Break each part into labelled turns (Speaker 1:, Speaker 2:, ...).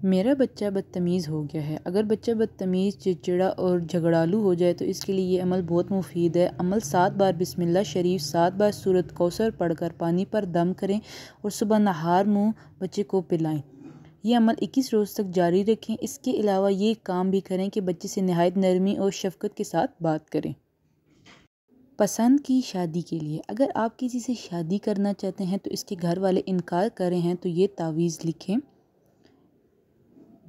Speaker 1: मेरा बच्चा बदतमीज़ हो गया है। अगर बच्चा बदतमीज़, चिड़चिड़ा और झगड़ालू हो जाए तो इसके लिए ये अमल बहुत मुफीद है। अमल सात बार बिस्मिल्लाह शरीफ, सात बार सूरत कौसर पढ़कर पानी पर दम करें और सुबह नहार मुँह बच्चे को पिलाएँ। ये अमल 21 रोज़ तक जारी रखें। इसके अलावा ये काम भी करें कि बच्चे से नहायत नरमी और शफकत के साथ बात करें। पसंद की शादी के लिए। अगर आप किसी से शादी करना चाहते हैं तो इसके घर वाले इनकार करें हैं तो ये तावीज़ लिखें।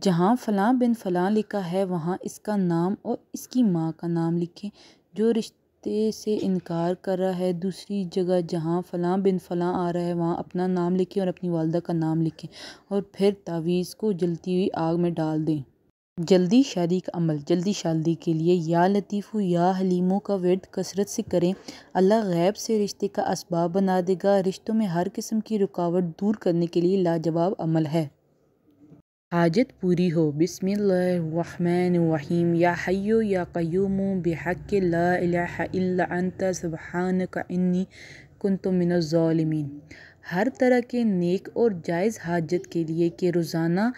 Speaker 1: जहाँ फ़लाँ बिन फ़लाँ लिखा है, वहाँ इसका नाम और इसकी माँ का नाम लिखें। जो रिश्ते से इनकार कर रहा है, दूसरी जगह जहाँ फ़लाँ बिन फ़लाँ आ रहा है, वहाँ अपना नाम लिखें और अपनी वालदा का नाम लिखें और फिर तावीज़ को जलती हुई आग में डाल दें। जल्दी शादी का अमल, जल्दी शादी के लिए या लतीफ़ू या हलीमों का वर्द कसरत से करें। अल्लाह गैब से रिश्ते का इसबाब बना देगा। रिश्तों में हर किस्म की रुकावट दूर करने के लिए लाजवाब अमल है। हाजत पूरी हो बिस्मिल्लाहिर्रहमानिर्रहीम या हय्यो या क़य्यूम बिहक़ ला इलाहा इल्ला अंत सुब्हानक इन्नी हर तरह के नेक और जायज़ हाजत के लिए कि रोज़ाना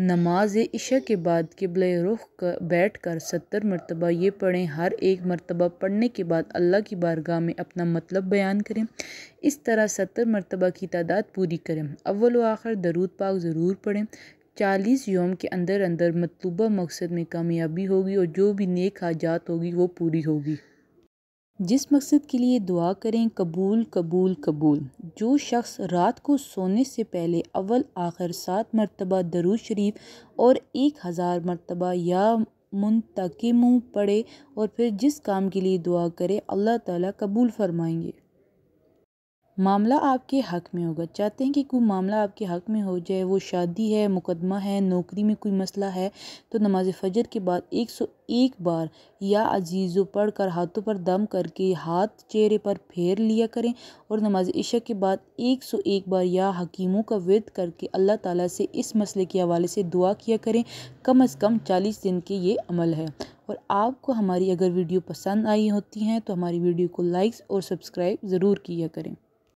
Speaker 1: नमाज़ इशा के बाद किबल रुख कर बैठ कर सत्तर मरतबा ये पढ़ें हर एक मरतबा पढ़ने के बाद अल्लाह की बारगाह में अपना मतलब बयान करें इस तरह सत्तर मरतबा की तादाद पूरी करें अव्वल आखिर दरूद पाक ज़रूर पढ़ें चालीस योम के अंदर अंदर मतलूबा मकसद में कामयाबी होगी और जो भी नेक हाजात होगी, वो पूरी होगी। जिस मकसद के लिए दुआ करें, कबूल कबूल कबूल। जो शख्स रात को सोने से पहले अव्वल, आखिर सात मरतबा दरूज शरीफ और एक हज़ार मरतबा या मुंतकिमु पढ़े और फिर जिस काम के लिए दुआ करे, अल्लाह ताला कबूल फरमाएँगे। मामला आपके हक़ में होगा। चाहते हैं कि कोई मामला आपके हक़ में हो जाए, वो शादी है, मुकदमा है, नौकरी में कोई मसला है तो नमाज़ फ़जर के बाद 101 बार या अजीज़ों पढ़ कर हाथों पर दम करके हाथ चेहरे पर फेर लिया करें और नमाज़ इशा के बाद 101 बार या हकीमों का विद करके अल्लाह ताला से इस मसले के हवाले से दुआ किया करें। कम अज़ कम 40 दिन के ये अमल है। और आपको हमारी अगर वीडियो पसंद आई होती हैं तो हमारी वीडियो को लाइक्स और सब्सक्राइब ज़रूर किया करें।